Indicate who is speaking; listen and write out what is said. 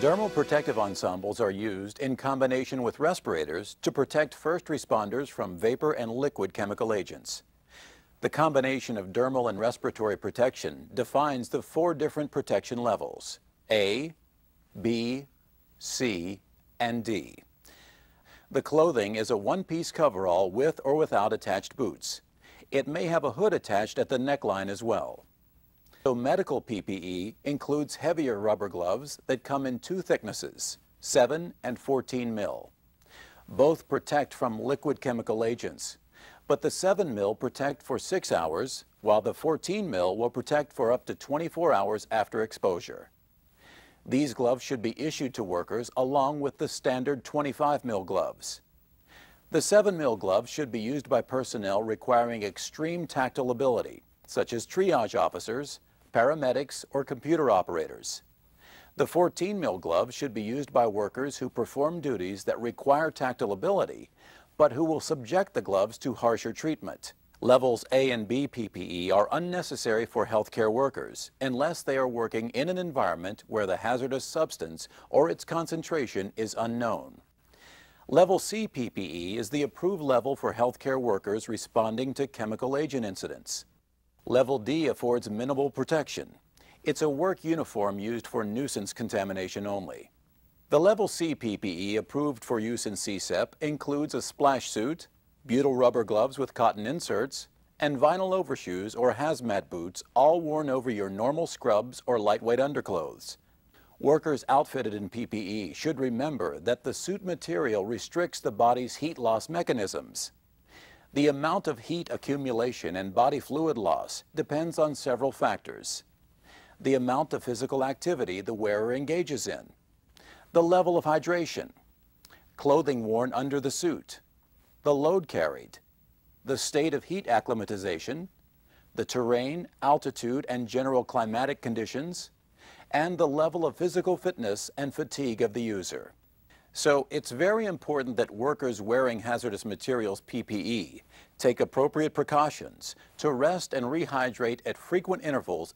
Speaker 1: Dermal protective ensembles are used in combination with respirators to protect first responders from vapor and liquid chemical agents. The combination of dermal and respiratory protection defines the four different protection levels, A, B, C, and D. The clothing is a one-piece coverall with or without attached boots. It may have a hood attached at the neckline as well. So medical PPE includes heavier rubber gloves that come in two thicknesses, 7 and 14 mil. Both protect from liquid chemical agents, but the 7 mil protect for 6 hours, while the 14 mil will protect for up to 24 hours after exposure. These gloves should be issued to workers along with the standard 25 mil gloves. The 7 mil gloves should be used by personnel requiring extreme tactile ability, such as triage officers, paramedics, or computer operators. The 14 mil glove should be used by workers who perform duties that require tactile ability, but who will subject the gloves to harsher treatment. Levels A and B PPE are unnecessary for healthcare workers unless they are working in an environment where the hazardous substance or its concentration is unknown. Level C PPE is the approved level for healthcare workers responding to chemical agent incidents. Level D affords minimal protection. It's a work uniform used for nuisance contamination only. The Level C PPE approved for use in CSEPP includes a splash suit, butyl rubber gloves with cotton inserts, and vinyl overshoes or hazmat boots all worn over your normal scrubs or lightweight underclothes. Workers outfitted in PPE should remember that the suit material restricts the body's heat loss mechanisms. The amount of heat accumulation and body fluid loss depends on several factors. The amount of physical activity the wearer engages in, the level of hydration, clothing worn under the suit, the load carried, the state of heat acclimatization, the terrain, altitude, and general climatic conditions, and the level of physical fitness and fatigue of the user. So it's very important that workers wearing hazardous materials PPE take appropriate precautions to rest and rehydrate at frequent intervals